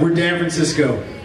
we're Dan Francisco.